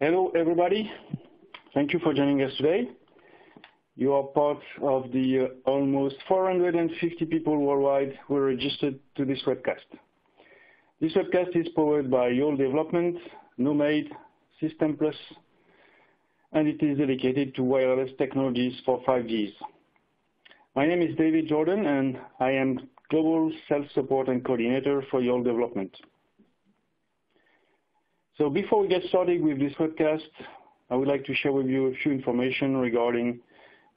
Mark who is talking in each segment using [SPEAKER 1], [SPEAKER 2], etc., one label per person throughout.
[SPEAKER 1] Hello, everybody. Thank you for joining us today. You are part of the uh, almost 450 people worldwide who are registered to this webcast. This webcast is powered by Yole Development, KnowMade, System Plus, and it is dedicated to wireless technologies for 5Gs. My name is David Jordan, and I am Global Sales Support and Coordinator for Yole Development. So before we get started with this webcast, I would like to share with you a few information regarding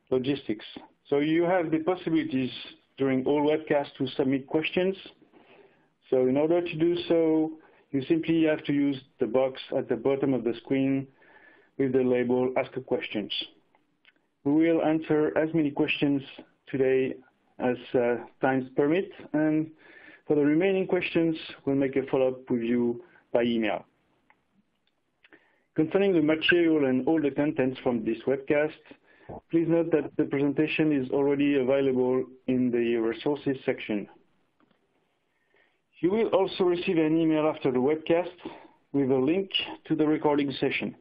[SPEAKER 1] logistics. So you have the possibilities during all webcasts to submit questions. So in order to do so, you simply have to use the box at the bottom of the screen with the label Ask a Questions. We will answer as many questions today as uh, times permit, and for the remaining questions, we'll make a follow-up with you by email. Concerning the material and all the contents from this webcast, please note that the presentation is already available in the resources section. You will also receive an email after the webcast with a link to the recording session.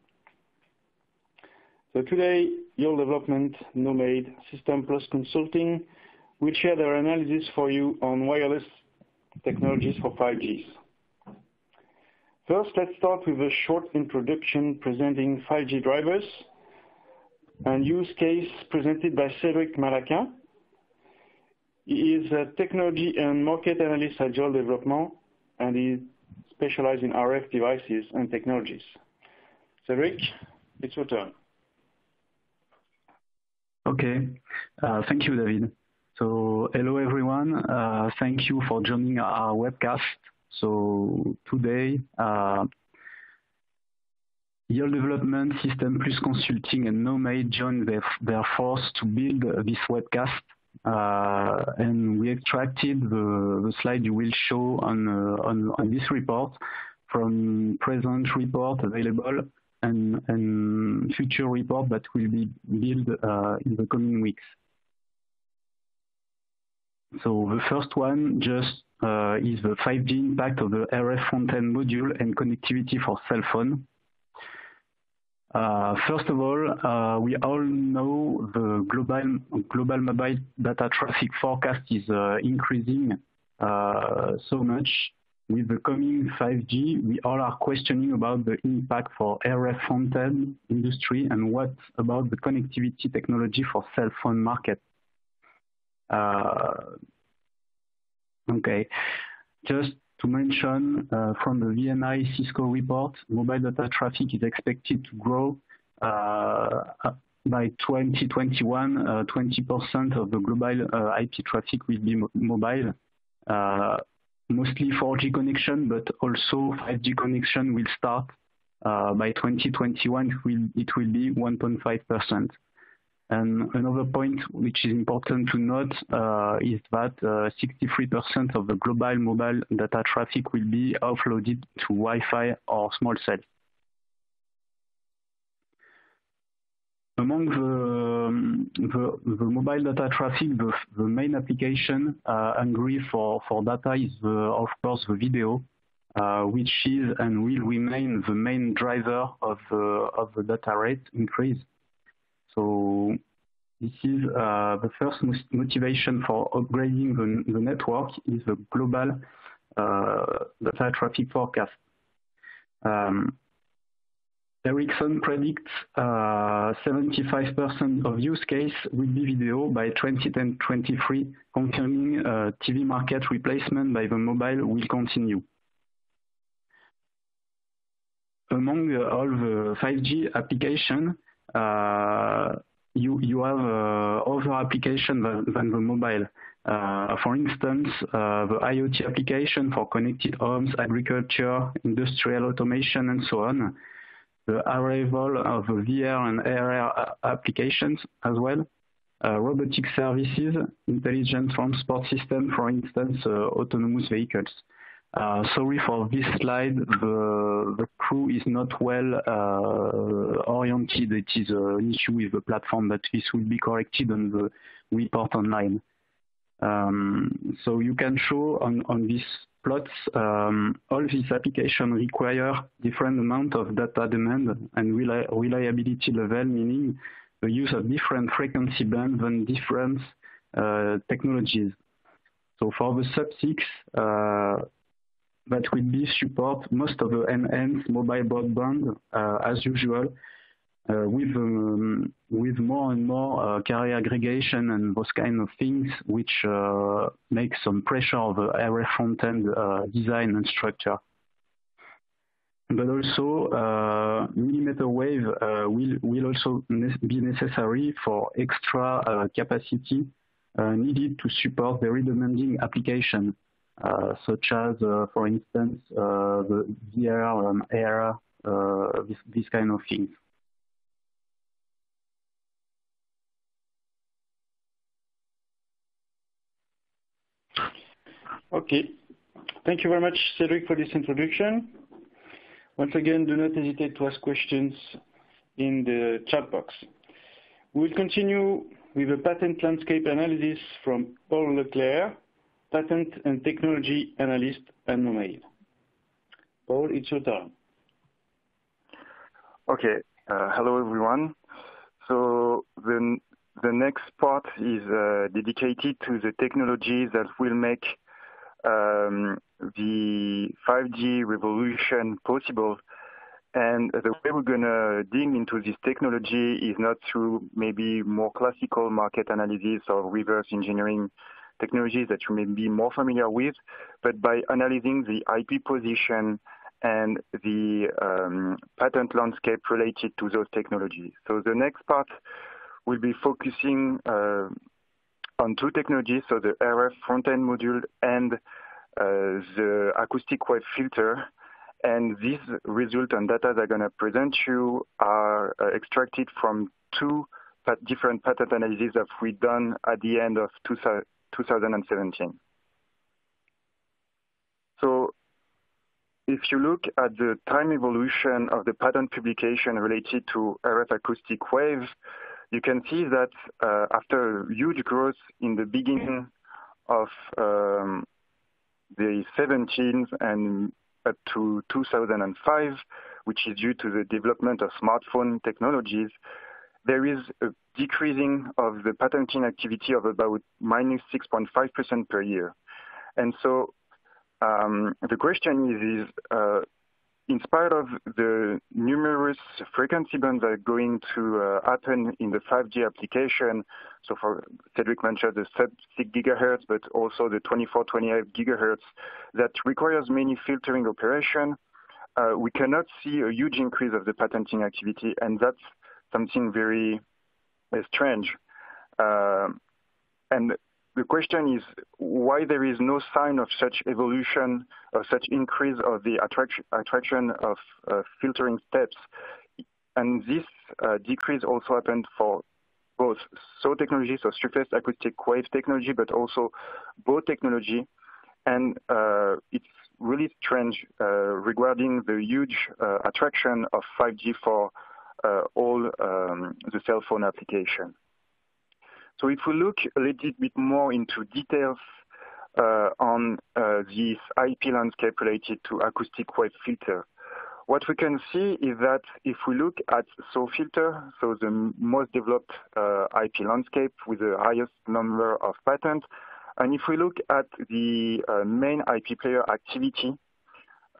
[SPEAKER 1] So today, Yole Development, KnowMade, System Plus Consulting will share their analysis for you on wireless technologies for 5Gs. First, let's start with a short introduction presenting 5G drivers and use case presented by Cédric Malaquin. He is a technology and market analyst at Yole Development, and he specializes in RF devices and technologies. Cédric, it's your turn.
[SPEAKER 2] Okay. Uh, thank you, David. So hello, everyone. Uh, thank you for joining our webcast so today, uh, Yole Development, System Plus Consulting, and KnowMade joined their, their force to build this webcast. Uh, and we extracted the, the, slide you will show on, uh, on, on, this report from present report available and, and future report that will be built uh, in the coming weeks. So the first one just is the 5G impact of the RF front-end module and connectivity for cell phone. Uh, first of all, uh, we all know the global, global mobile data traffic forecast is uh, increasing uh, so much. With the coming 5G, we all are questioning about the impact for RF front-end industry and what about the connectivity technology for cell phone market. Uh, okay, just to mention uh, from the VNI Cisco report, mobile data traffic is expected to grow uh, by 2021, 20% of the global IP traffic will be mobile mostly 4G connection, but also 5G connection will start uh, by 2021. It will, it will be 1.5%. And another point which is important to note uh, is that 63% uh, of the global mobile data traffic will be offloaded to Wi-Fi or small cells. Among the, the, the, mobile data traffic, the, the main application uh, hungry for, for data is, the, of course, the video, uh, which is and will remain the main driver of, of the data rate increase. So this is uh, the first motivation for upgrading the, the network is the global uh, data traffic forecast. Um, Ericsson predicts 75% uh, of use case will be video by 2023, confirming uh, TV market replacement by the mobile will continue. Among all the 5G application, uh, you, you have uh, other application than, than, the mobile. Uh, for instance, uh, the IoT application for connected homes, agriculture, industrial automation, and so on. The arrival of VR and AR applications as well. Uh, robotic services, intelligent transport system, for instance, uh, autonomous vehicles. Uh, sorry for this slide. The, crew is not well uh, oriented. It is an issue with the platform, but this will be corrected on the report online. Um, so you can show on, this plots, um, all these applications require different amount of data demand and reliability level, meaning the use of different frequency bands and different uh, technologies. So for the sub-6, uh, that will be support most of the enhanced mobile broadband uh, as usual, uh, with um, with more and more uh, carrier aggregation and those kind of things, which uh, make some pressure on the RF front-end design and structure. But also, millimeter wave will will also ne be necessary for extra capacity needed to support very demanding application, Uh, such as, uh, for instance, uh, the VR, um, AR, this kind of things.
[SPEAKER 1] Okay. Thank you very much, Cedric, for this introduction. Once again, do not hesitate to ask questions in the chat box. We'll continue with a patent landscape analysis from Paul Leclerc, patent and technology analyst at KnowMade. Paul, it's your turn.
[SPEAKER 3] Okay. Uh, hello, everyone. So the, the next part is uh, dedicated to the technologies that will make um, the 5G revolution possible. And the way we're going to dig into this technology is not through maybe more classical market analysis or reverse engineering technologies that you may be more familiar with, but by analyzing the IP position and the um, patent landscape related to those technologies. So the next part will be focusing uh, on two technologies, so the RF front-end module and uh, the acoustic wave filter. And these results and data that I'm going to present you are uh, extracted from two different patent analyses that we've done at the end of 2017. So if you look at the time evolution of the patent publication related to RF acoustic waves, you can see that uh, after huge growth in the beginning of um, the 17th and up to 2005, which is due to the development of smartphone technologies, there is a decreasing of the patenting activity of about minus 6.5% per year. And so um, the question is, is uh, in spite of the numerous frequency bands that are going to uh, happen in the 5G application, so for Cedric mentioned the sub-6 gigahertz, but also the 24, 28 gigahertz, that requires many filtering operation, uh, we cannot see a huge increase of the patenting activity, and that's something very uh, strange. Uh, and the question is why there is no sign of such evolution, of such increase of the attraction, attraction of uh, filtering steps. And this uh, decrease also happened for both SAW technology, so surface acoustic wave technology, but also BAW technology. And uh, it's really strange uh, regarding the huge attraction of 5G for all um, the cell phone application. So if we look a little bit more into details uh, on uh, this IP landscape related to acoustic wave filter, what we can see is that if we look at SAW filter, so the most developed uh, IP landscape with the highest number of patents, and if we look at the uh, main IP player activity,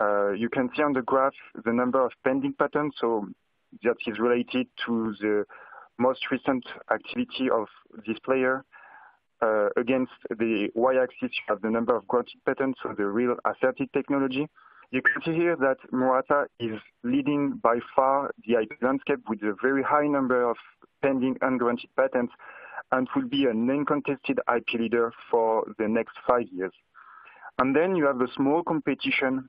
[SPEAKER 3] uh, you can see on the graph the number of pending patents, so that is related to the most recent activity of this player. Uh, against the y-axis, you have the number of granted patents, so the real asserted technology. You can see here that Murata is leading by far the IP landscape with a very high number of pending ungranted patents and will be an uncontested IP leader for the next five years. And then you have the small competition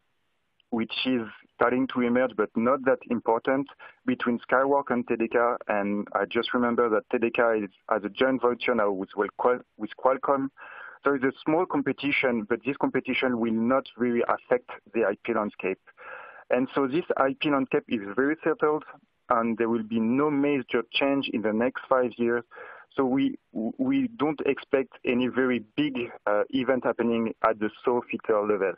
[SPEAKER 3] which is starting to emerge, but not that important, between Skywork and TDK. And I just remember that TDK is, has a joint venture now with, with Qualcomm. So it's a small competition, but this competition will not really affect the IP landscape. And so this IP landscape is very settled, and there will be no major change in the next five years. So we we don't expect any very big uh, event happening at the SAW filter level.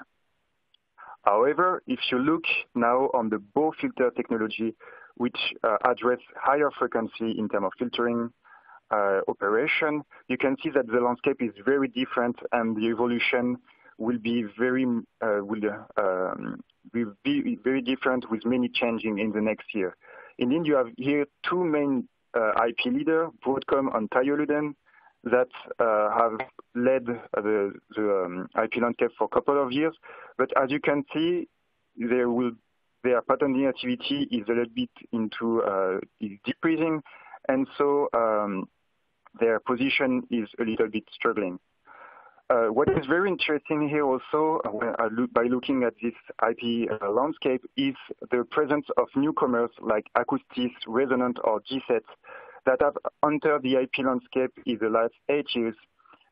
[SPEAKER 3] However, if you look now on the BAW filter technology, which uh, address higher frequency in terms of filtering uh, operation, you can see that the landscape is very different and the evolution will be very uh, will, um, will be very different with many changing in the next year. Indeed, you have here two main uh, IP leader, Broadcom and Taiyo that uh, have led the, the um, IP landscape for a couple of years. But as you can see, there will their patenting activity is a little bit into uh, is decreasing, and so um, their position is a little bit struggling. Uh, what is very interesting here also, uh, by looking at this IP uh, landscape, is the presence of newcomers like Akoustis, Resonant, or GSET that have entered the IP landscape in the last eight years.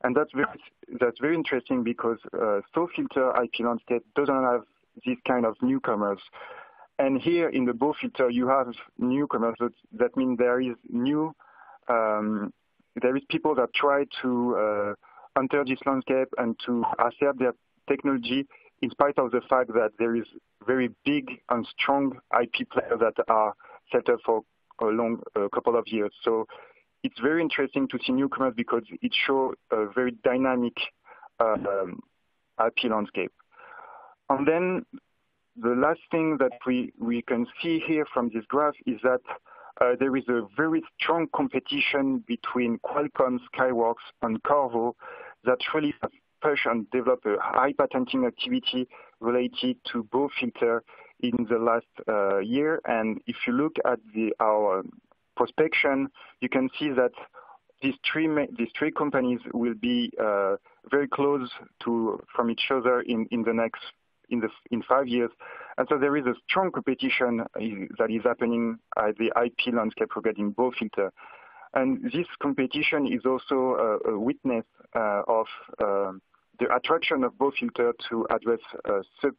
[SPEAKER 3] And that's very, that's very interesting because uh, filter IP landscape doesn't have these kind of newcomers. And here in the BAW filter, you have newcomers. That, that means there is new, um, there is people that try to uh, enter this landscape and to assert their technology in spite of the fact that there is very big and strong IP players that are set up for a long a couple of years. So it's very interesting to see newcomers because it shows a very dynamic uh, um, IP landscape. And then the last thing that we, we can see here from this graph is that uh, there is a very strong competition between Qualcomm, Skyworks, and Qorvo that really push and develop a high patenting activity related to BAW filter in the last uh, year. And if you look at the, our prospection, you can see that these three these three companies will be uh, very close to from each other in, in the next in the in five years. And so there is a strong competition that is happening at the IP landscape regarding BAW filter. And this competition is also a, a witness uh, of uh, the attraction of BAW filter to address uh, sub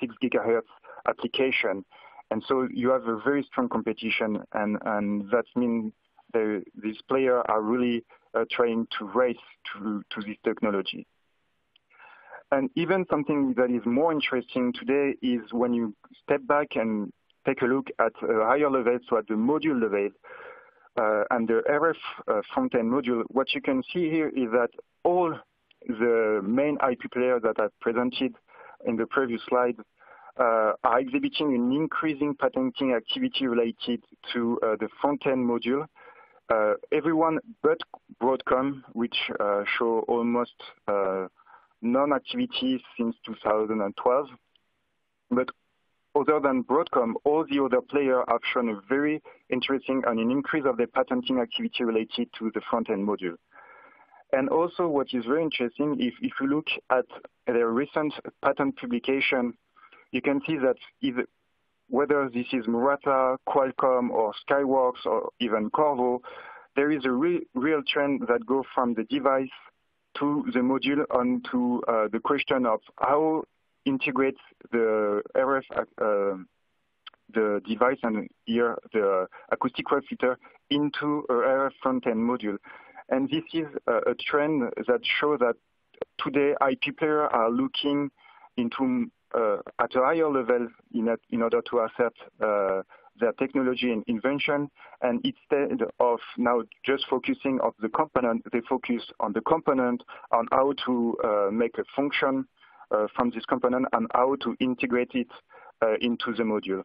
[SPEAKER 3] 6 gigahertz application. And so you have a very strong competition, and, and that means the, these players are really uh, trying to race to, to this technology. And even something that is more interesting today is when you step back and take a look at a higher level, so at the module level, uh, and the RF uh, front-end module, what you can see here is that all the main IP players that I presented in the previous slide are exhibiting an increasing patenting activity related to uh, the front-end module. Uh, everyone but Broadcom, which show almost non-activity since 2012. But other than Broadcom, all the other players have shown a very interesting and an increase of their patenting activity related to the front-end module. And also what is very interesting, if, if you look at their recent patent publication you can see that either, whether this is Murata, Qualcomm, or Skyworks, or even Qorvo, there is a re real trend that goes from the device to the module on to uh, the question of how integrate the RF uh, the device and here the acoustic filter into a RF front-end module. And this is a, a trend that shows that today IP players are looking into at a higher level in order to assert uh, their technology and invention. And instead of now just focusing on the component, they focus on the component, on how to uh, make a function from this component and how to integrate it into the module.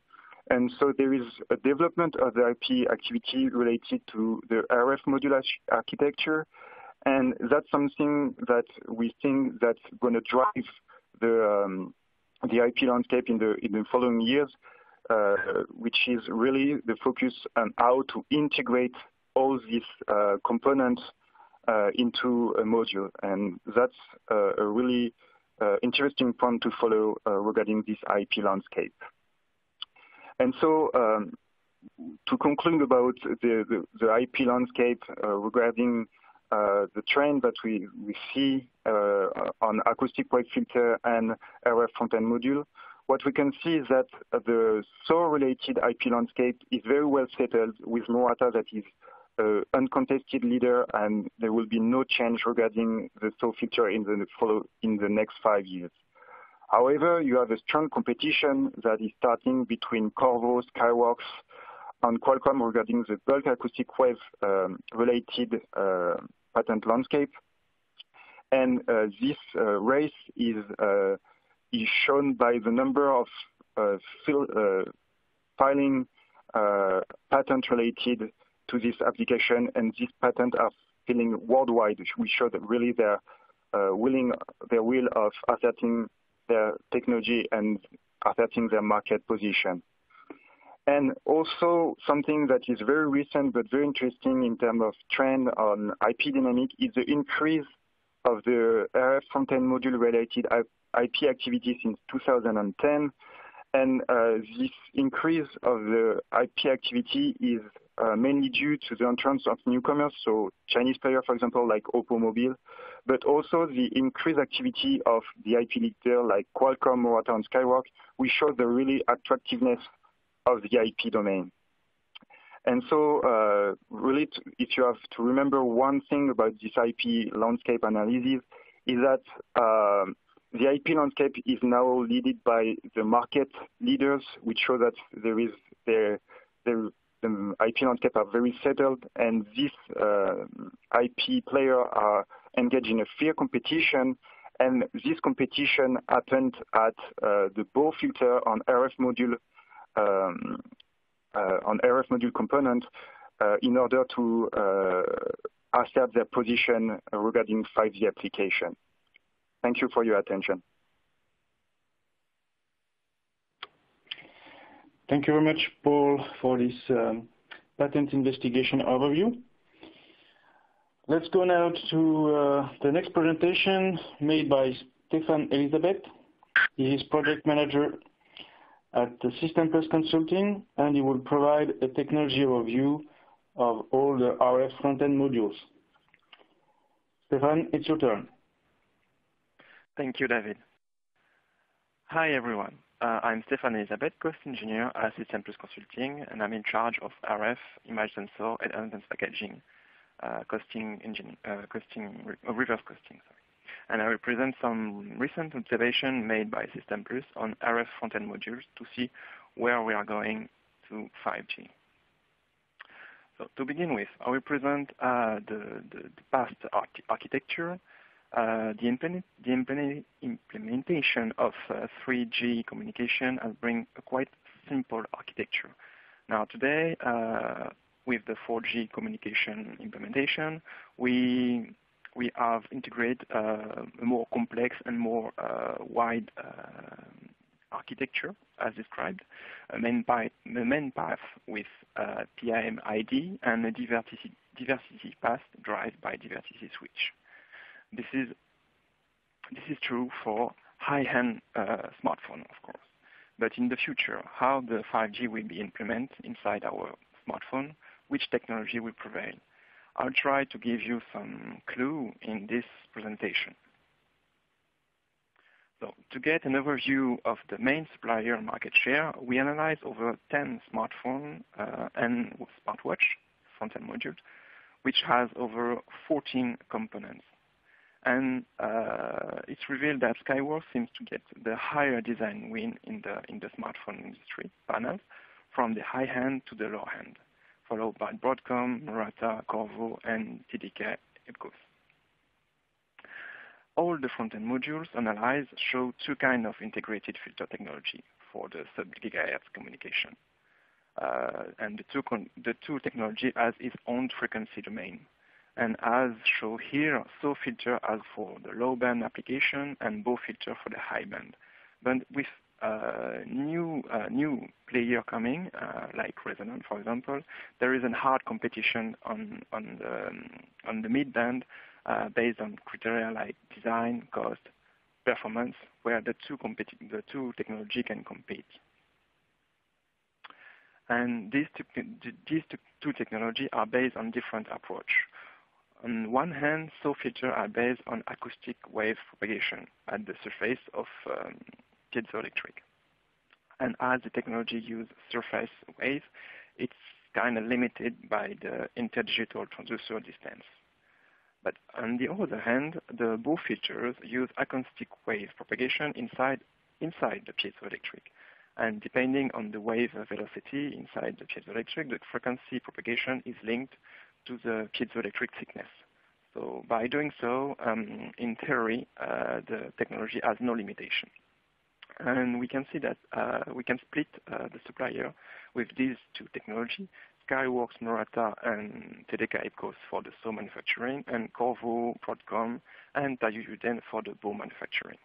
[SPEAKER 3] And so there is a development of the IP activity related to the RF module architecture. And that's something that we think that's going to drive the, um, the IP landscape in the, in the following years, uh, which is really the focus on how to integrate all these uh, components uh, into a module. And that's a really interesting point to follow regarding this IP landscape. And so um, to conclude about the, the, the IP landscape regarding uh, the trend that we, see uh, on acoustic wave filter and RF front-end module, what we can see is that the SAW-related IP landscape is very well settled with Murata that is uh, uncontested leader, and there will be no change regarding the SAW filter in the follow in the next five years. However, you have a strong competition that is starting between Qorvo, Skyworks, and Qualcomm regarding the bulk acoustic wave um, related uh, patent landscape. And uh, this uh, race is, uh, is shown by the number of fil filing patent related to this application, and these patents are filing worldwide, We show that really their willing, their will of asserting their technology and asserting their market position. And also something that is very recent but very interesting in terms of trend on IP dynamic is the increase of the RF front-end module related IP activity since 2010. And uh, this increase of the IP activity is uh, mainly due to the entrance of newcomers, so Chinese players, for example, like Oppo Mobile, but also the increased activity of the IP leader like Qualcomm, Murata, and which shows the really attractiveness of the IP domain. And so uh, really, if you have to remember one thing about this IP landscape analysis, is that uh, the IP landscape is now led by the market leaders, which show that there is the, the, the IP landscape are very settled, and these uh, IP players are engaged in a fair competition. And this competition happened at uh, the BAW filter on RF module on RF module component uh, in order to uh, assert their position regarding 5G application. Thank you for your attention.
[SPEAKER 1] Thank you very much, Paul, for this um, patent investigation overview. Let's go now to uh, the next presentation made by Stefan Elisabeth. He is project manager at System Plus Consulting, and he will provide a technology overview of all the RF front-end modules. Stefan, it's your turn.
[SPEAKER 4] Thank you, David. Hi, everyone. Uh, I'm Stefan Elisabeth, cost engineer at System Plus Consulting, and I'm in charge of RF, image sensor, and advanced packaging, uh, costing, engine, uh, costing, reverse costing. Sorry and I will present some recent observation made by System Plus on RF front-end modules to see where we are going to 5G. So to begin with, I will present uh, the, the, the, past arch architecture, uh, the, the implement, implementation of uh, 3G communication has bring a quite simple architecture. Now today, uh, with the 4G communication implementation, we we have integrated uh, a more complex and more uh, wide uh, architecture as described, a main, the main path with uh, PAM ID and a diversity, diversity path drive by diversity switch. This is, this is true for high-end uh, smartphone, of course. But in the future, how the 5G will be implemented inside our smartphone, which technology will prevail, I'll try to give you some clue in this presentation. So to get an overview of the main supplier market share, we analyzed over 10 smartphone uh, and smartwatch front-end modules, which has over 14 components. And uh, it's revealed that Skyworks seems to get the higher design win in the, in the smartphone industry panels from the high end to the low end followed by Broadcom, Murata, Qorvo, and TDK EPCOS. All the front-end modules analyzed show two kinds of integrated filter technology for the sub-gigahertz communication. Uh, and the two, the two technology has its own frequency domain. And as shown here, SAW filter as for the low band application and BAW filter for the high band. But with new uh, new player coming, uh, like Resonant, for example, there is a hard competition on on the um, on the mid band uh, based on criteria like design, cost, performance, where the two the two technology can compete. And these two, these two technology are based on different approach. On one hand, SAW filters are based on acoustic wave propagation at the surface of um, piezoelectric. And as the technology uses surface wave, it's kind of limited by the interdigital transducer distance. But on the other hand, the BAW features use acoustic wave propagation inside inside the piezoelectric. And depending on the wave velocity inside the piezoelectric, the frequency propagation is linked to the piezoelectric thickness. So by doing so, um, in theory, uh, the technology has no limitation. And we can see that uh, we can split uh, the supplier with these two technology, Skyworks, Murata, and TDK EPCOS for the SAW manufacturing, and Qorvo, Broadcom, and Taiyo for the BAW manufacturing.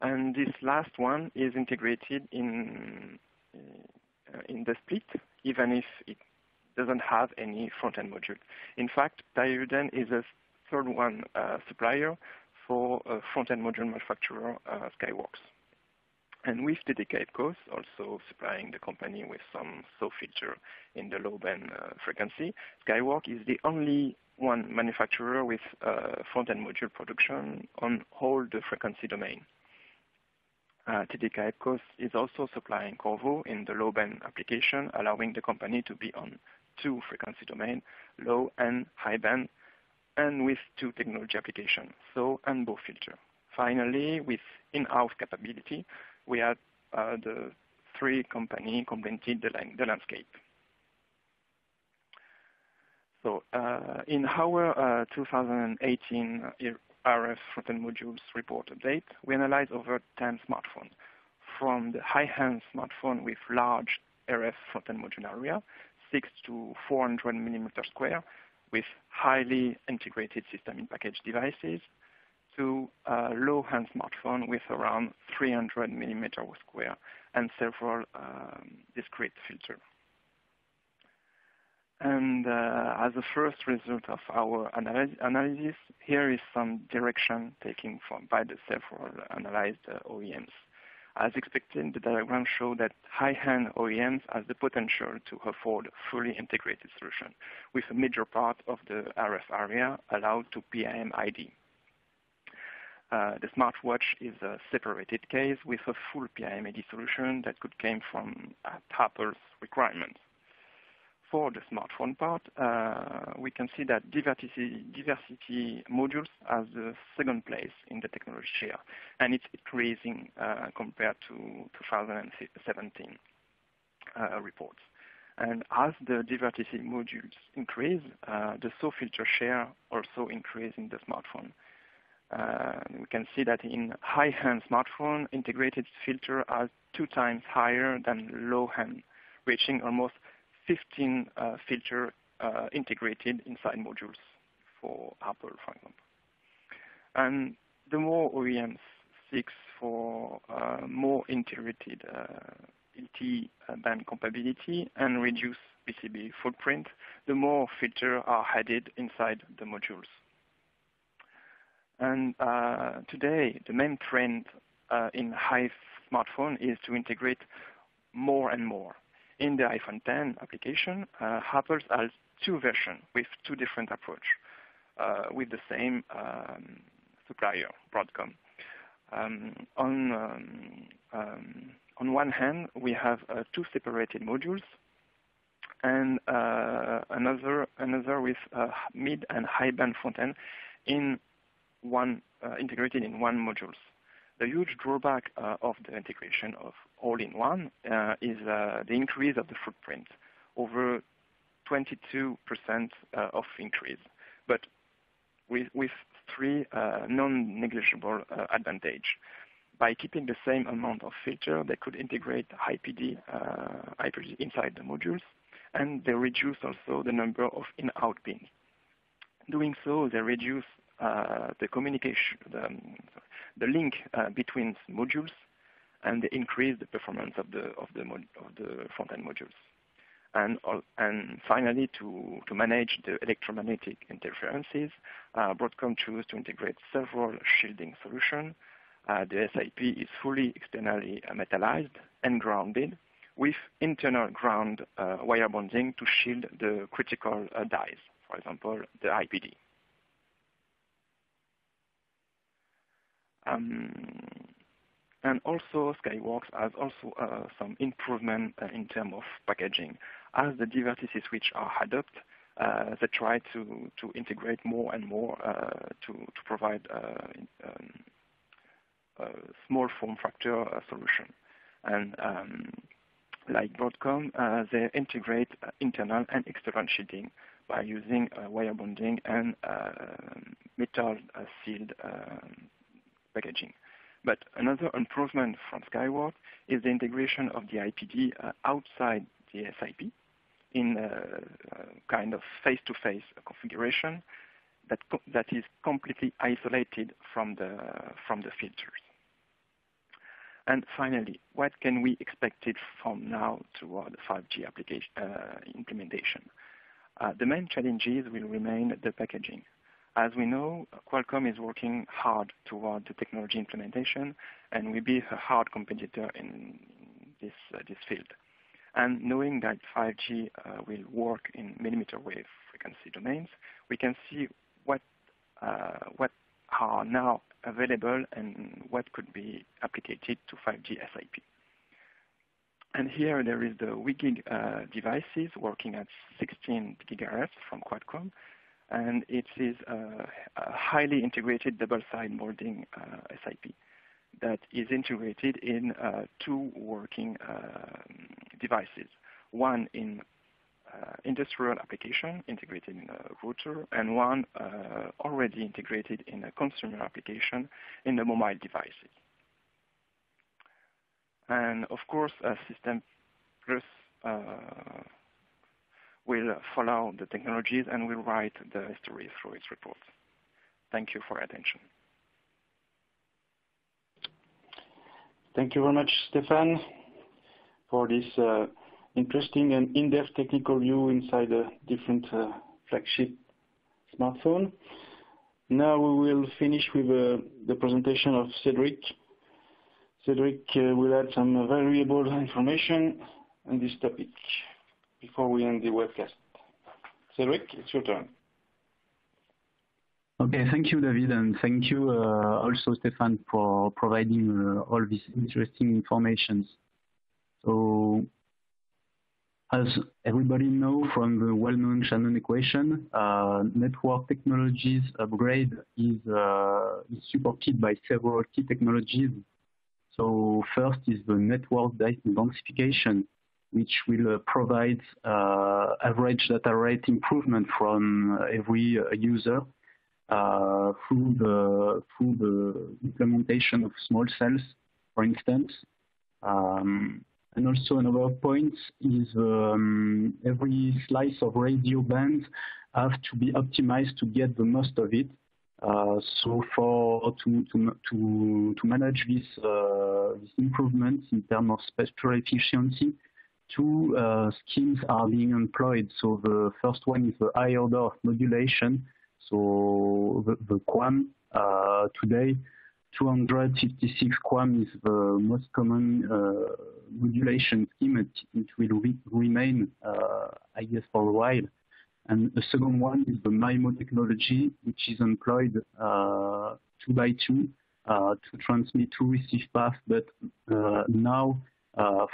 [SPEAKER 4] And this last one is integrated in, uh, in the split, even if it doesn't have any front-end module. In fact, Taiyo is a third one uh, supplier for front-end module manufacturer, uh, Skyworks. And with dedicated costs, also supplying the company with some SAW feature in the low band uh, frequency, Skyworks is the only one manufacturer with uh, front-end module production on all the frequency domain. Uh, TDK EPCOS is also supplying Qorvo in the low band application, allowing the company to be on two frequency domain, low and high band, and with two technology applications, SAW and BAW filter. Finally, with in-house capability, we have uh, the three company completed the, the landscape. So uh, in our uh, 2018 RF front-end modules report update, we analyzed over 10 smartphones, from the high-end smartphone with large RF front-end module area, 6 to 400 millimeter square, with highly integrated system in package devices, to a low-end smartphone with around 300 millimeter square and several um, discrete filters. And uh, as a first result of our analysis, here is some direction taken from by the several analyzed uh, OEMs. As expected, the diagram shows that high-end OEMs have the potential to afford fully integrated solution, with a major part of the RF area allowed to PAM ID. Uh, the smartwatch is a separated case with a full PAM ID solution that could come from uh, Apple's requirements for the smartphone part, uh, we can see that diversity, diversity modules has the second place in the technology share, and it's increasing uh, compared to 2017 uh, reports. And as the diversity modules increase, uh, the SAW filter share also increase in the smartphone. Uh, we can see that in high-end smartphone, integrated filter are two times higher than low-end, reaching almost 15 uh, filter uh, integrated inside modules for Apple, for example. And the more OEMs seek for uh, more integrated LTE band compatibility and reduce PCB footprint, the more filters are added inside the modules. And uh, today, the main trend uh, in high smartphone is to integrate more and more in the iPhone 10 application, uh, Apple has two versions with two different approach uh, with the same um, supplier, Broadcom. Um, on, um, um on one hand, we have uh, two separated modules and uh, another another with uh, mid and high band front end in one uh, integrated in one modules. The huge drawback uh, of the integration of all-in-one uh, is uh, the increase of the footprint, over 22% uh, of increase, but with, three non-negligible advantage. By keeping the same amount of filter, they could integrate IPD, inside the modules, and they reduce also the number of in-out pins. Doing so, they reduce the communication, the, link uh, between modules and the performance of the of the of the front-end modules. And, and finally, to, to manage the electromagnetic interferences, uh, Broadcom chose to integrate several shielding solutions. Uh, the SIP is fully externally metallized and grounded with internal ground uh, wire bonding to shield the critical uh, dies, for example, the IPD. And also Skyworks has also uh, some improvement uh, in terms of packaging. As the diversity which are adopted, uh, they try to, to integrate more and more uh, to, to provide uh, um, small form factor solution. And um, like Broadcom, uh, they integrate uh, internal and external shielding by using uh, wire bonding and metal sealed um, packaging. But another improvement from Skywork is the integration of the IPD outside the SIP in a kind of face-to-face -face configuration that, that is completely isolated from the, from the filters. And finally, what can we expect from now toward 5G application uh, implementation? Uh, the main challenges will remain the packaging. As we know, Qualcomm is working hard toward the technology implementation and will be a hard competitor in this, uh, this field. And knowing that 5G uh, will work in millimeter wave frequency domains, we can see what, uh, what are now available and what could be applied to 5G SIP. And here there is the WiGig uh, devices working at 16 gigahertz from Qualcomm, and it is a, highly integrated double-side molding uh, SIP that is integrated in uh, two working um, devices, one in uh, industrial application integrated in a router and one uh, already integrated in a consumer application in the mobile devices. And of course, a System Plus uh, will follow the technologies and will write the history through its reports. Thank you for your attention.
[SPEAKER 1] Thank you very much, Stefan, for this uh, interesting and in-depth technical view inside a different uh, flagship smartphone. Now we will finish with uh, the presentation of Cedric. Cedric uh, will add some valuable information on this topic before we end the webcast. Cedric, it's your turn.
[SPEAKER 2] Okay, thank you, David, and thank you uh, also, Stefan, for providing uh, all this interesting information. So as everybody know from the well-known Shannon equation, uh, network technologies upgrade is, uh, is, supported by several key technologies. So first is the network densification, which will uh, provide uh, average data rate improvement from every uh, user uh, through the through the implementation of small cells, for instance. Um, and also another point is um, every slice of radio band have to be optimized to get the most of it. Uh, so for to to to, to manage this uh, this improvements in terms of spectral efficiency, two uh, schemes are being employed. So the first one is the high order of modulation. So the, the QAM uh, today 256 QAM is the most common uh, modulation scheme. It, it will re remain, uh, I guess, for a while. And the second one is the MIMO technology, which is employed uh, two by two uh, to transmit two receive paths, but now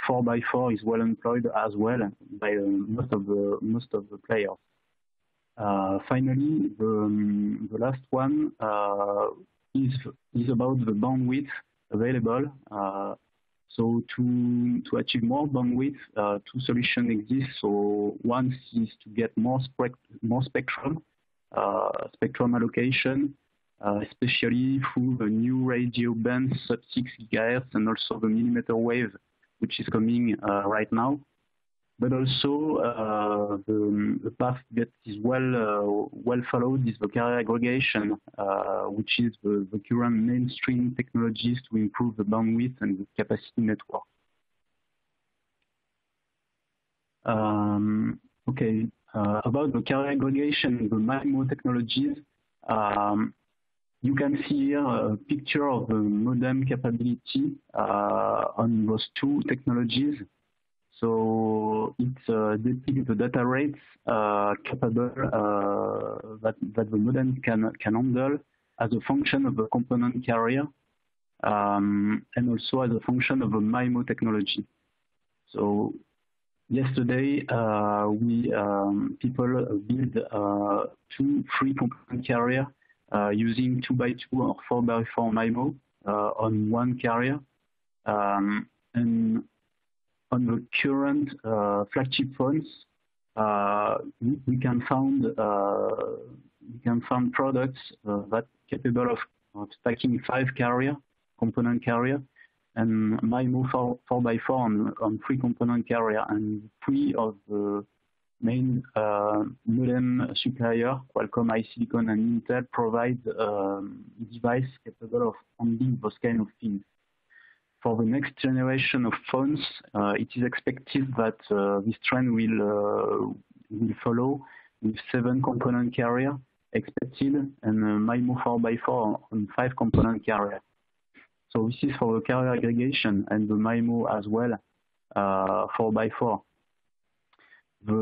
[SPEAKER 2] four by four is well employed as well by most of the most of the players. finally, the, um, the last one is, is about the bandwidth available. Uh, so to, to achieve more bandwidth, uh, two solutions exist. So one is to get more, more spectrum, uh, spectrum allocation, uh, especially through the new radio band sub 6 GHz and also the millimeter wave, which is coming uh, right now but also uh, the, the, path that is well uh, well followed is the carrier aggregation, which is the, the, current mainstream technologies to improve the bandwidth and the capacity network. Um, okay, uh, about the carrier aggregation, the MIMO technologies, um, you can see here a picture of the modem capability uh, on those two technologies. So it uh, depicts the data rates uh, capable that, that the modem can, can handle as a function of the component carrier um, and also as a function of the MIMO technology. So yesterday uh, we um, people build uh, two free component carrier Uh, using two by two or four by four MIMO uh, on one carrier. Um, and on the current uh, flagship phones, we, we, can find we can find products that capable of, of stacking five carrier component carrier and MIMO 4, 4x4 on, on three component carrier and three of the main uh, modem supplier, Qualcomm, HiSilicon, and Intel, provide um, device capable of handling those kind of things. For the next generation of phones, uh, it is expected that uh, this trend will will follow with seven component carrier expected and MIMO 4x4 on five component carrier. So this is for the carrier aggregation and the MIMO as well, uh, 4x4. The,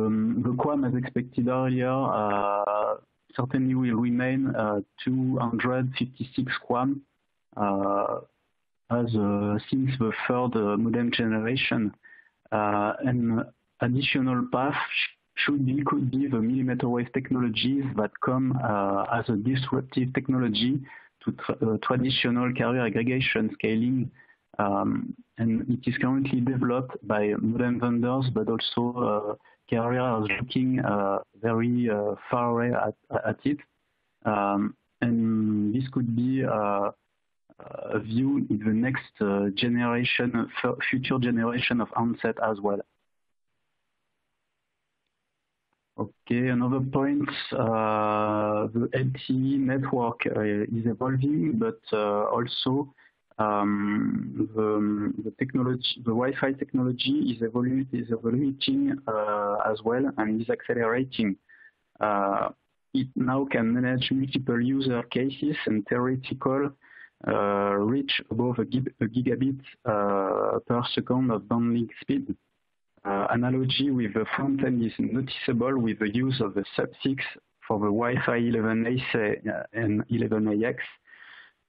[SPEAKER 2] the QAM, as expected earlier, uh, certainly will remain uh, 256 QAM uh, as uh, since the third uh, modem generation. An additional path should be, could be the millimeter wave technologies that come as a disruptive technology to tra uh, traditional carrier aggregation scaling. Um, and it is currently developed by modern vendors, but also uh, carriers looking uh, very uh, far away at, at it. Um, and this could be uh, a view in the next generation, future generation of handset as well. Okay, another point, uh, the LTE network uh, is evolving, but uh, also um, the, the, technology, the Wi-Fi technology is, evolving, is evoluting uh, as well and is accelerating. Uh, it now can manage multiple user cases and theoretical uh, reach above a, gig a gigabit per second of downlink speed. Uh, analogy with the front end is noticeable with the use of the sub-6 for the Wi-Fi 11A uh, and 11AX,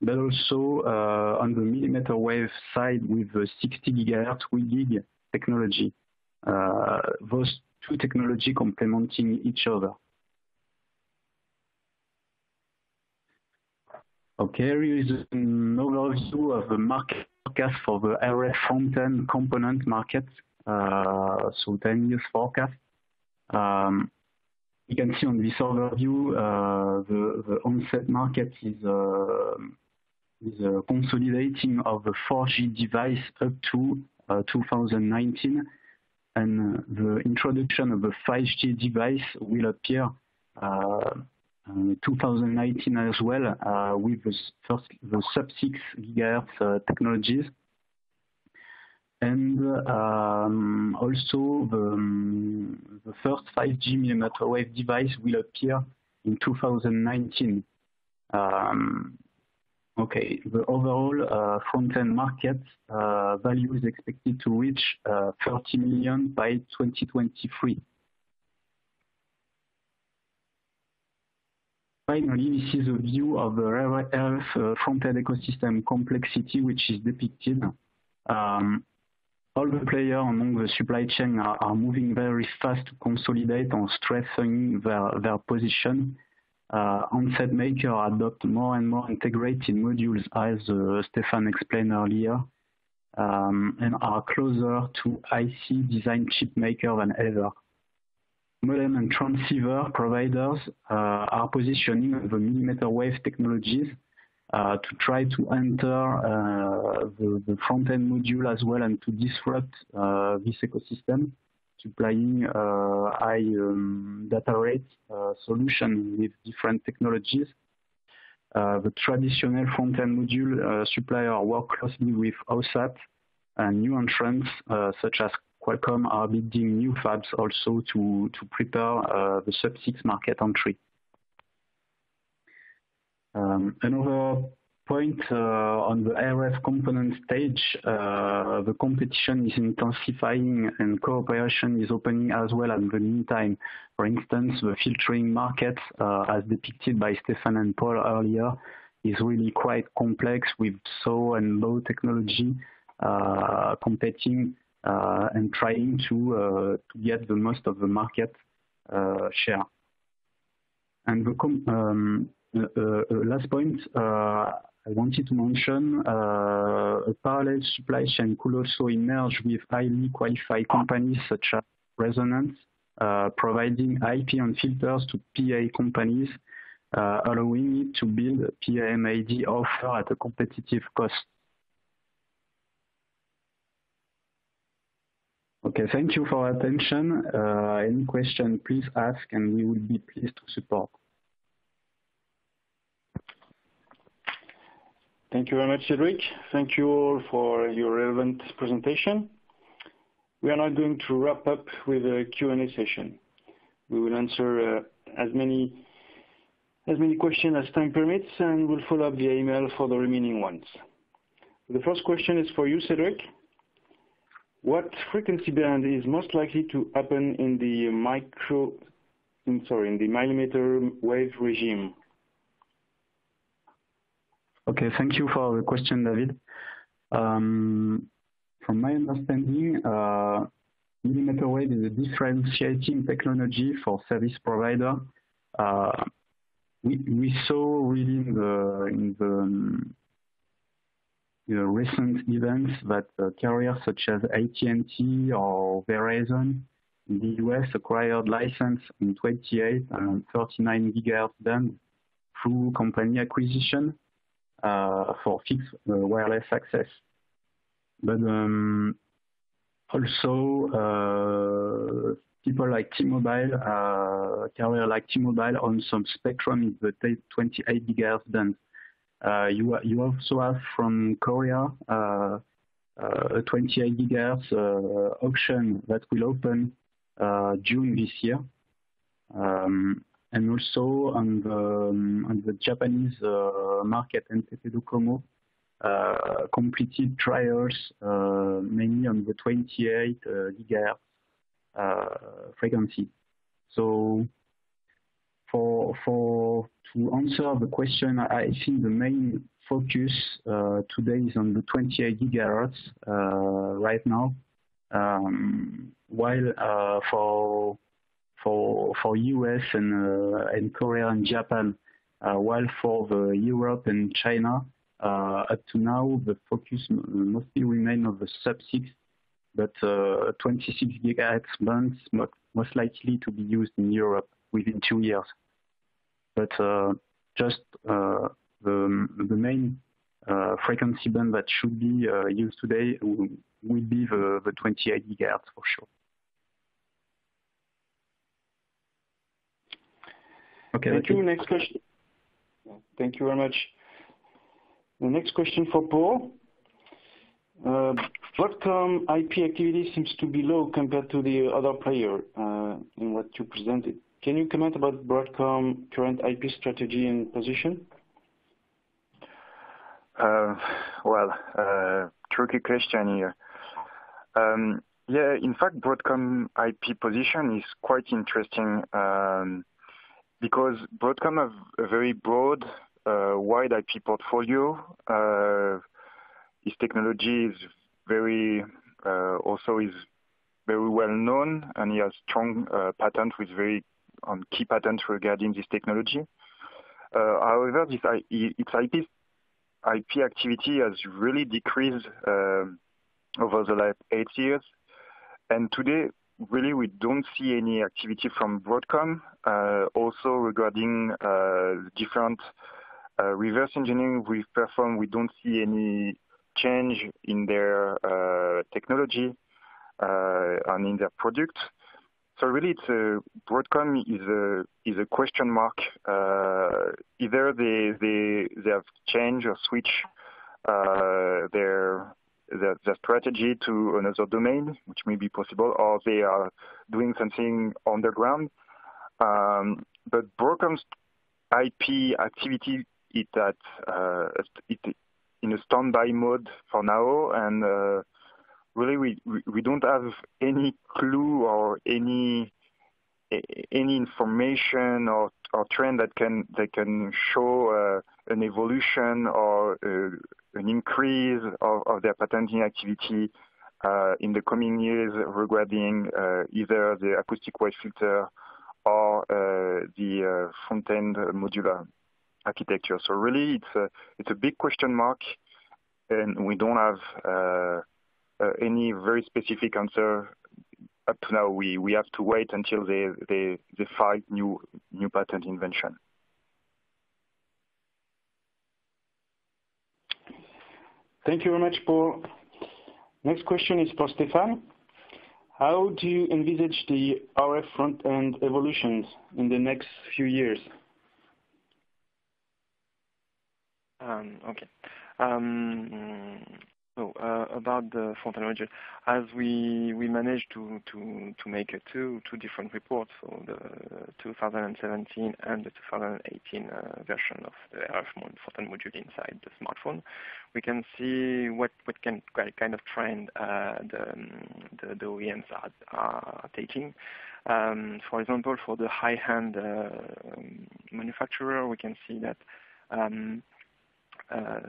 [SPEAKER 2] but also uh, on the millimeter wave side with the 60 gigahertz WiGig technology. Uh, those two technology complementing each other. Okay, here is an overview of the market forecast for the RF front-end component market uh, so 10 years forecast. Um, you can see on this overview, uh, the, the onset market is, uh, is consolidating of the 4G device up to 2019 and the introduction of a 5G device will appear uh, 2019 as well uh, with the, first, the sub-6 gigahertz uh, technologies. And um, also the, um, the, first 5G millimeter wave device will appear in 2019. Okay, the overall uh, front-end market uh, value is expected to reach uh, 30 million by 2023. Finally, this is a view of the RF uh, front-end ecosystem complexity, which is depicted. Um, all the players among the supply chain are, are moving very fast to consolidate and strengthen their, their position. Uh, handset makers adopt more and more integrated modules, as uh, Stefan explained earlier, um, and are closer to IC design chip maker than ever. Modem and transceiver providers uh, are positioning the millimeter wave technologies to try to enter the, front-end module as well and to disrupt this ecosystem, supplying high um, data rate solution with different technologies. the traditional front-end module supplier work closely with OSAT and new entrants such as Qualcomm are building new fabs also to, to prepare uh, the sub-6 market entry. Um, another point uh, on the RF component stage, uh, the competition is intensifying and cooperation is opening as well at the meantime. For instance, the filtering market, uh, as depicted by Stefan and Paul earlier, is really quite complex with SAW and low technology competing and trying to, get the most of the market share. And the um, last point, I wanted to mention uh, a parallel supply chain could also emerge with highly qualified companies such as Resonant, uh, providing IP and filters to PA companies, uh, allowing it to build a PAM ID offer at a competitive cost. Okay, thank you for attention. Uh, any question, please ask, and we will be pleased to support.
[SPEAKER 1] Thank you very much, Cedric. Thank you all for your relevant presentation. We are now going to wrap up with a Q&A session. We will answer uh, as many as many questions as time permits, and we'll follow up via email for the remaining ones. The first question is for you, Cedric. What frequency band is most likely to happen in the micro, in, sorry, in the millimeter wave regime?
[SPEAKER 2] Okay, thank you for the question, David. Um, from my understanding, uh, millimeter wave is a differentiating technology for service provider. Uh, we, we saw really in the, in the um, recent events that uh, carriers such as AT&T or Verizon in the US acquired license in 28 and 39 gigahertz band through company acquisition for fixed uh, wireless access. But um, also uh, people like T-Mobile, uh, carrier like T-Mobile on some spectrum in the 28 gigahertz band. Uh, you, you also have from Korea uh, uh, a 28 gigahertz auction that will open June this year. Um, and also on the, um, on the Japanese market, NTT Docomo uh, completed trials uh, mainly on the 28 uh, gigahertz frequency. So for for to answer the question, I think the main focus uh, today is on the 28 gigahertz uh, right now, um, while uh, for for for US and uh, and Korea and Japan, uh, while for the Europe and China, uh, up to now the focus mostly remain on the sub 6, but 26 gigahertz bands most likely to be used in Europe within two years but just the, the main frequency band that should be used today will, be the, the 28 gigahertz for sure.
[SPEAKER 1] Okay. Thank you. Next question. Thank you very much. The next question for Paul. Uh, Broadcom IP activity seems to be low compared to the other player uh, in what you presented. Can you comment about Broadcom current IP strategy and position?
[SPEAKER 3] Uh, well, uh, tricky question here. Um, yeah, in fact, Broadcom IP position is quite interesting um, because Broadcom have a very broad, uh, wide IP portfolio. Uh, its technology is very, uh, also is very well known, and he has strong uh, patent with very on key patents regarding this technology. Uh, however, this, its IP, IP activity has really decreased um, over the last eight years. And today, really, we don't see any activity from Broadcom. Uh, also, regarding uh, different uh, reverse engineering we've performed. we don't see any change in their technology and in their product. So really, it's a, Broadcom is a is a question mark. Uh, either they they they have changed or switched uh, their, their strategy to another domain, which may be possible, or they are doing something underground. Um, but Broadcom's IP activity is at uh, it, in a standby mode for now, and uh, really we, we, we don't have any clue or any any information or, or trend that can that can show uh, an evolution or uh, an increase of, their patenting activity uh, in the coming years regarding uh, either the acoustic wave filter or uh, the front-end modular. architecture. So really, it's a it's a big question mark, and we don't have any very specific answer up to now. We have to wait until they file new new patent invention.
[SPEAKER 1] Thank you very much, Paul. Next question is for Stefan. How do you envisage the RF front-end evolutions in the next few years?
[SPEAKER 4] Um, okay. So uh, about the front-end module, as we we managed to to to make two two different reports, so the 2017 and the 2018 uh, version of the RF front-end module inside the smartphone, we can see what what can kind of trend uh, the, the, the OEMs are are taking. Um, for example, for the high-end manufacturer, we can see that. Um, uh,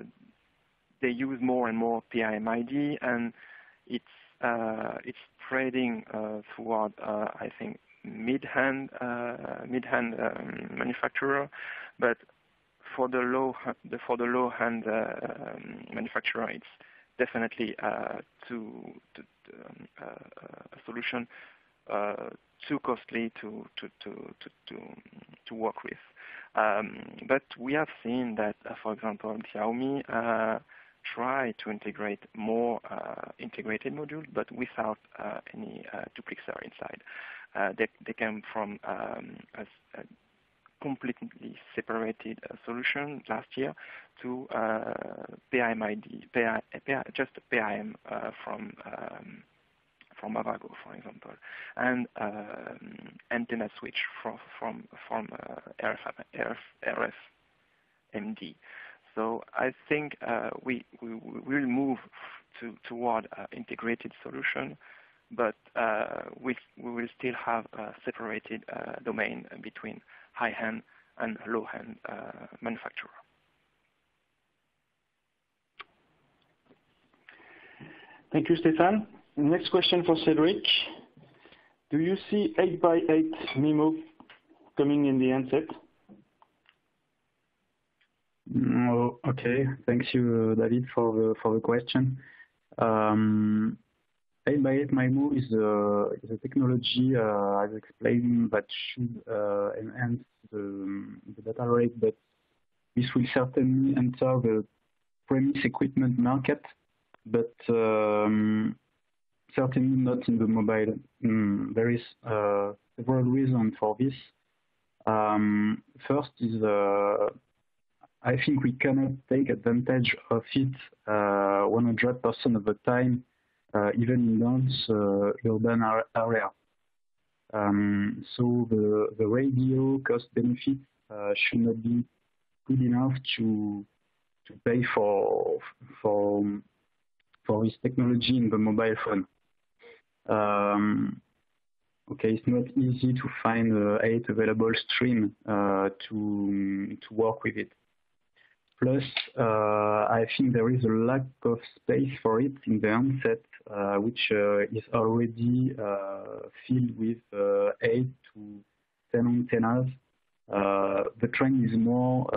[SPEAKER 4] they use more and more PAM ID, and it's uh, it's spreading uh, toward uh, I think mid-hand uh, mid-hand um, manufacturer, but for the low for the low-hand uh, um, manufacturer, it's definitely uh, too, too um, a solution too costly to to to to to, to work with. Um, but we have seen that, for example, Xiaomi try to integrate more uh, integrated modules, but without uh, any uh, duplexer inside. they, they came from um, a, a, completely separated solution last year to PAM ID, PI, PI, just PIM from um, from Avago, for example, and um, antenna switch from from from uh, RF, RF, RF MD. So I think uh, we, we will move to, toward uh, integrated solution, but uh, we, we will still have a separated domain between high-end and low-end manufacturer.
[SPEAKER 1] Thank you, Stéphane. Next question for Cedric. Do you see 8x8 MIMO coming in the handset?
[SPEAKER 2] Okay. Thank you, David, for the for the question. Um, 8x8 MIMO is a, is a technology, uh, as explained, that should uh, enhance the, the, data rate, but this will certainly enter the premise equipment market, but um, certainly not in the mobile. Mm, there is uh, several reasons for this. Um, first is uh, I think we cannot take advantage of it 100% uh, of the time, uh, even in dense uh, urban area. Um, so the, the radio cost benefit should not be good enough to to pay for for for this technology in the mobile phone. Um, okay, it's not easy to find uh, eight available stream uh, to to work with it. Plus, uh, I think there is a lack of space for it in the handset, uh, which uh, is already uh, filled with uh, 8 to 10 antennas. Uh, the trend is more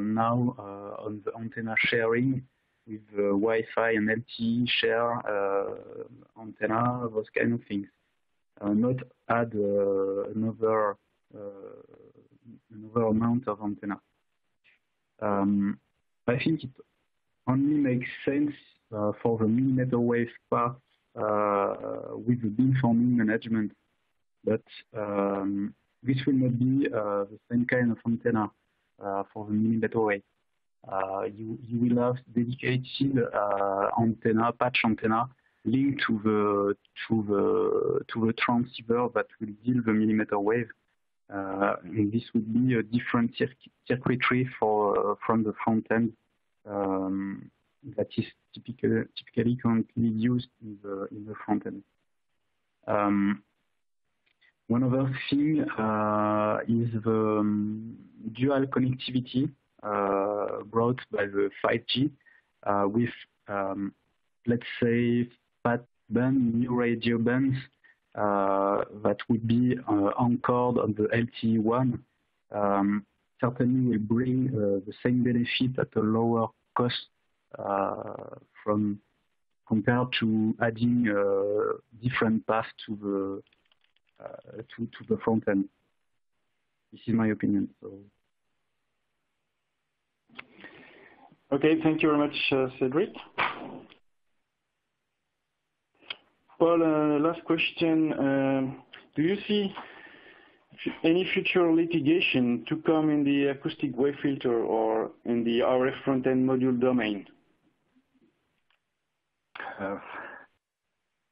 [SPEAKER 2] now on the antenna sharing with Wi-Fi and LTE share antenna, those kind of things. Not add another another amount of antenna. Um, I think it only makes sense uh, for the millimeter wave part uh, with the beamforming management, but um, this will not be uh, the same kind of antenna for the millimeter wave. You, will have dedicated antenna, patch antenna, linked to the to the to the transceiver that will deal the millimeter wave and this would be a different circuitry for, from the front end um, that is typically, typically currently used in the, in the front end. Um, one other thing uh, is the um, dual connectivity uh, brought by the 5G uh, with, um, let's say, fat band, new radio bands uh, that would be uh, anchored on the LTE one. Um, certainly will bring the same benefit at a lower cost from compared to adding different paths to the to, to the front end. This is my opinion. So.
[SPEAKER 1] Okay, thank you very much, uh, Cedric. Well, uh, last question. Um, do you see any future litigation to come in the acoustic wave filter or in the RF front-end module domain?
[SPEAKER 3] Uh,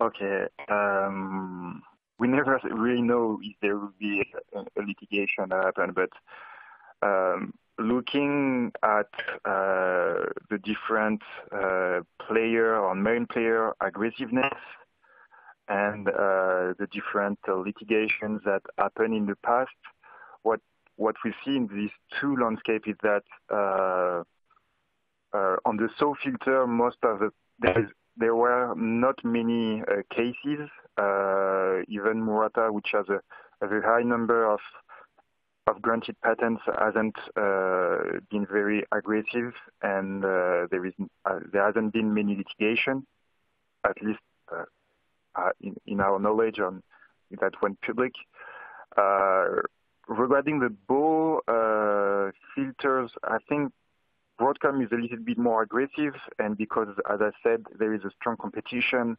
[SPEAKER 3] okay. Um, we never really know if there will be a, a litigation happen, but um, looking at uh, the different uh, player or main player aggressiveness and uh, the different uh, litigations that happened in the past, what what we see in these two landscapes is that uh, uh, on the SAW filter, most of the there, is, there were not many cases. Uh, even Murata, which has a, a, very high number of of granted patents, hasn't uh, been very aggressive, and uh, there is there hasn't been many litigation, at least in, in, our knowledge on that went public. regarding the BAW filters, I think Broadcom is a little bit more aggressive, and because, as I said, there is a strong competition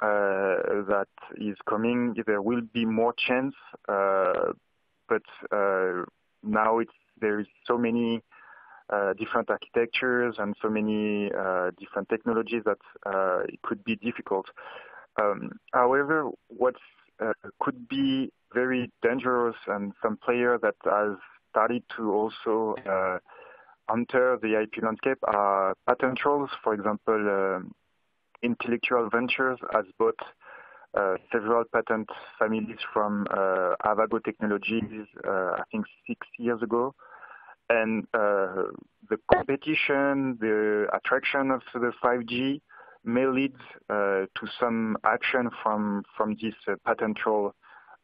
[SPEAKER 3] uh, that is coming, there will be more chance. Uh, but uh, now there is so many different architectures and so many different technologies that it could be difficult. Um, however, what could be very dangerous and some player that has started to also uh, enter the IP landscape are patent trolls. For example, um, Intellectual Ventures has bought uh, several patent families from uh, Avago Technologies, uh, I think six years ago. And uh, the competition, the attraction of the 5G may lead uh, to some action from from this uh, patent troll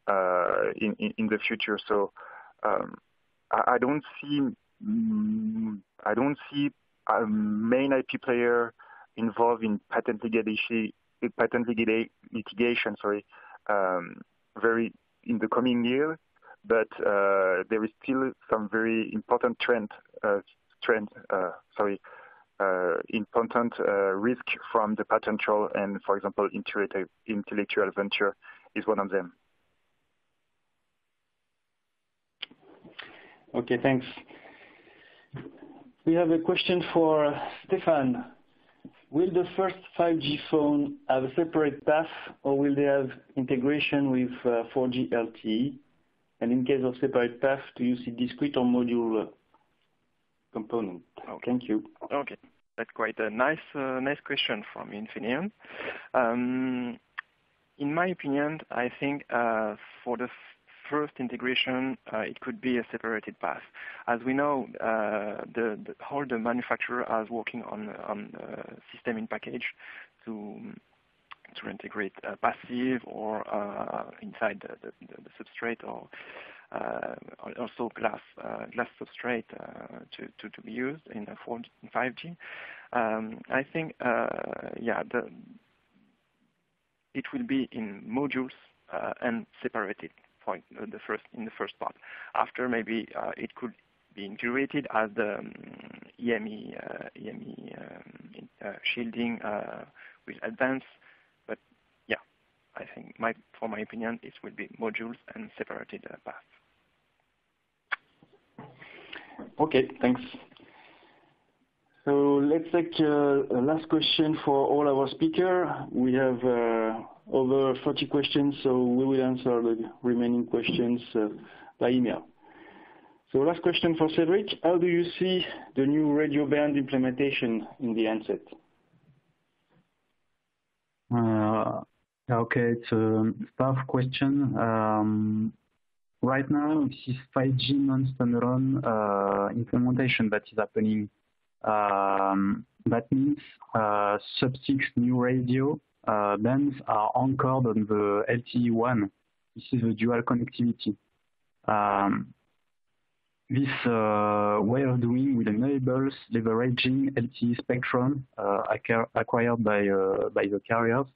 [SPEAKER 3] in, in, the future. So um, I, don't see mm, I don't see a main IP player involved in patent litigation, sorry, um, very in the coming year, but uh, there is still some very important trend, uh, trend, uh, sorry, uh, important uh, risk from the potential and for example, intellectual venture is one of them.
[SPEAKER 1] Okay, thanks. We have a question for Stefan. Will the first 5G phone have a separate path, or will they have integration with 4G uh, LTE? And in case of separate path, do you see discrete or module uh, component?
[SPEAKER 4] Okay.
[SPEAKER 1] Thank you.
[SPEAKER 4] Okay. That's quite a nice uh, nice question from Infineon. Um, in my opinion, I think uh, for the first integration, uh, it could be a separated path. As we know, uh, the, the whole the manufacturer is working on on uh, system in package to to integrate passive or uh, inside the, the, the, substrate or uh, also glass uh, glass substrate to, to, be used in 4G, 5G. Um, I think it will be in modules and separated point, uh, the first in the first part. After maybe uh, it could be integrated as the um, EME, uh, EME um, shielding will advance. But yeah, I think my, for my opinion, it will be modules and separated paths.
[SPEAKER 1] Okay, thanks. So let's take uh, a last question for all our speakers. We have uh, over 40 questions, so we will answer the remaining questions uh, by email. So last question for Cedric. How do you see the new radio band implementation in the handset?
[SPEAKER 2] Okay, it's a tough question. Um, right now, this is 5G non-standalone uh, implementation that is happening. Um, that means uh, sub-6 new radio uh, bands are anchored on the LTE-1. This is a dual connectivity. Um, this uh, way of doing will enable leveraging LTE spectrum uh, acquired by uh, by the carriers,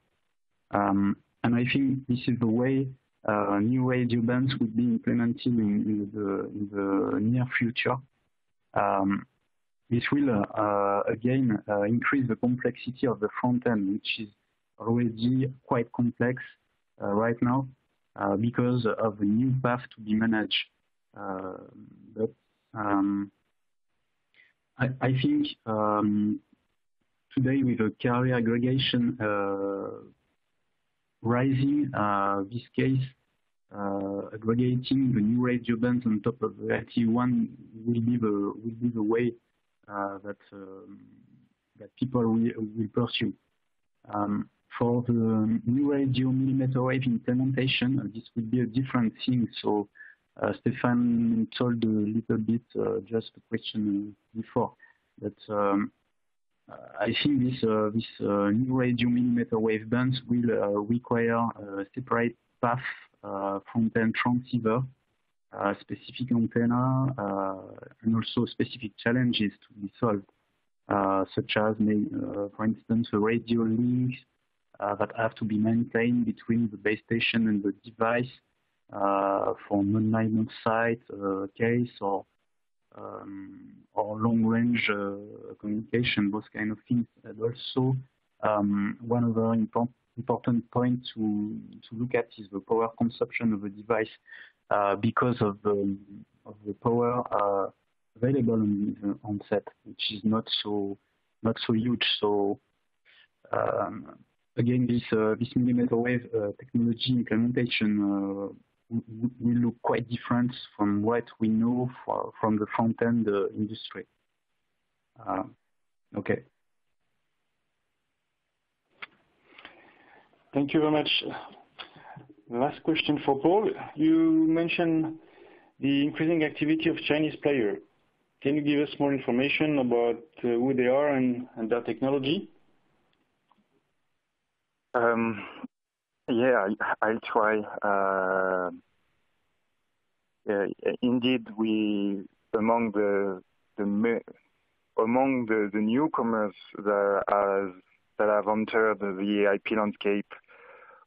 [SPEAKER 2] um, and I think this is the way uh, new radio bands would be implemented in, in, the, in the, near future. Um, this will uh, again uh, increase the complexity of the front end, which is already quite complex right now because of the new path to be managed. but um, I, I, think um, today with a carrier aggregation uh, rising, uh, this case uh, aggregating the new radio bands on top of the LTE-1 will be the will be the way uh, that um, that people will, will pursue. Um, for the new radio millimeter wave implementation, this will be a different thing. So uh, Stefan told a little bit uh, just a question before that um, Uh, I think this uh, this uh, new radio millimeter wave bands will uh, require a separate path uh, front-end transceiver, uh, specific antenna, and also specific challenges to be solved, such as, for instance, the radio links that have to be maintained between the base station and the device for non-line-of-sight case or um, or long-range uh, communication, those kind of things. And also, um, one other important important point to to look at is the power consumption of the device uh, because of the of the power uh, available on the onset, which is not so not so huge. So um, again, this uh, this millimeter wave uh, technology implementation uh, will look quite different from what we know for, from the front-end uh, industry. Uh, okay.
[SPEAKER 1] Thank you very much. Last question for Paul. You mentioned the increasing activity of Chinese players. Can you give us more information about uh, who they are and, and their technology?
[SPEAKER 3] Um, yeah, I, will try. Uh, uh, indeed, we among the the among the, the newcomers that has that have entered the IP landscape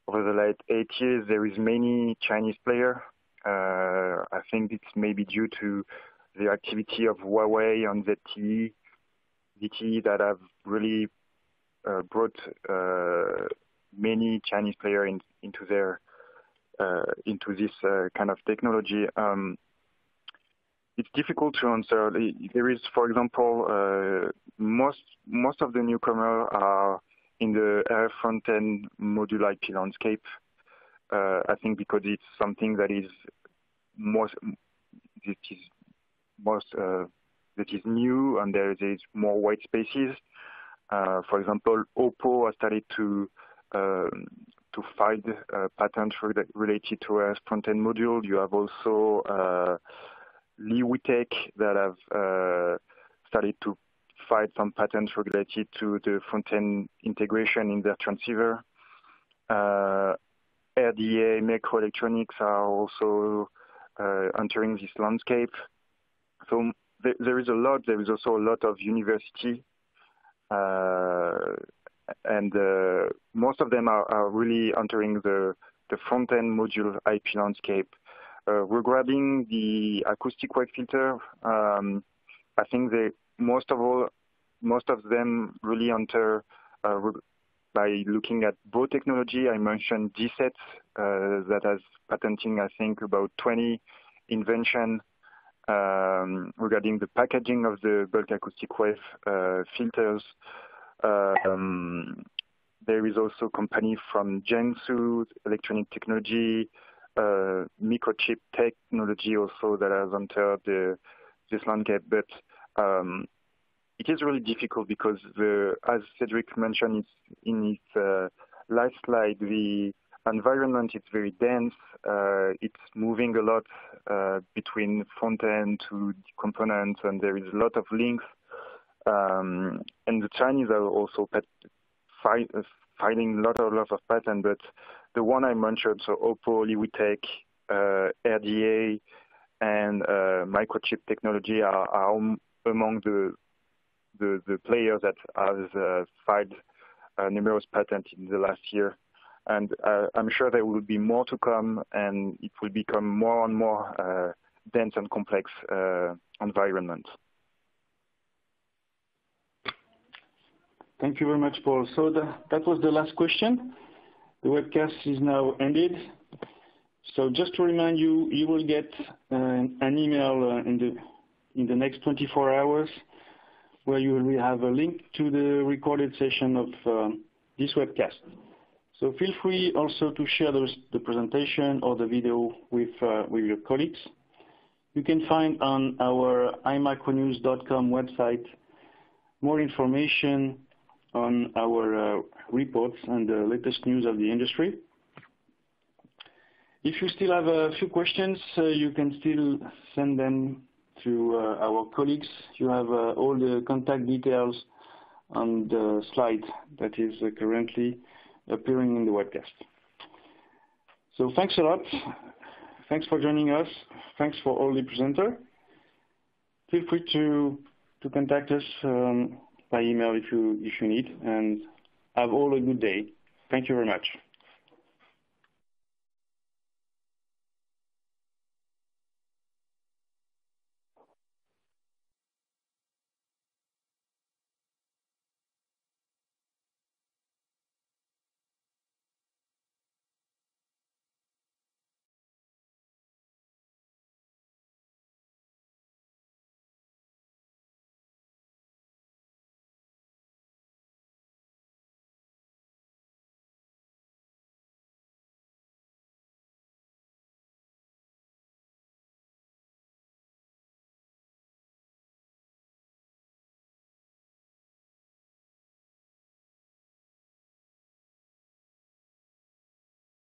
[SPEAKER 3] over the last eight years, there is many Chinese players. Uh, I think it's maybe due to the activity of Huawei on ZTE, ZTE that have really uh, brought uh, many Chinese players in, into their uh, into this uh, kind of technology. Um, it's difficult to answer. There is, for example, uh, most most of the newcomers are in the RF front-end module IP landscape. I think because it's something that is most that is most that is new and there is more white spaces. Uh, for example, Oppo has started to to find uh, patents related to a front-end module. You have also uh, Liwitek that have uh, started to find some patents related to the front-end integration in their transceiver. RDA, microelectronics are also entering this landscape. So th there is a lot. There is also a lot of university and uh, most of them are, are, really entering the, the front-end module IP landscape. Uh, regarding the acoustic wave filter, um, I think they most of all, most of them really enter uh, by looking at BAW technology. I mentioned DSET uh, that has patenting, I think, about 20 invention um, regarding the packaging of the bulk acoustic wave uh, filters. Um, there is also company from Jiangsu Electronic Technology, uh, microchip technology also that has entered the, this landscape. But um, it is really difficult because, the, as Cedric mentioned in his uh, last slide, the environment is very dense. Uh, it's moving a lot uh, between front end to components, and there is a lot of links um, and the Chinese are also fi filing a lot, a lot of patents, but the one I mentioned, so Oppo, Liwitek, uh, RDA, and uh, microchip technology are, are among the, the, the players that have uh, filed uh, numerous patents in the last year. And uh, I'm sure there will be more to come, and it will become more and more uh, dense and complex uh, environment.
[SPEAKER 1] Thank you very much, Paul. So the, that was the last question. The webcast is now ended. So just to remind you, you will get uh, an email uh, in the in the next 24 hours where you will have a link to the recorded session of um, this webcast. So feel free also to share the, the presentation or the video with, uh, with your colleagues. You can find on our imicronews.com website more information on our uh, reports and the latest news of the industry. If you still have a few questions, uh, you can still send them to uh, our colleagues. You have all the contact details on the slide that is currently appearing in the webcast. So thanks a lot. Thanks for joining us. Thanks for all the presenter. Feel free to, to contact us um, by email if you, if you need, and have all a good day. Thank you very much.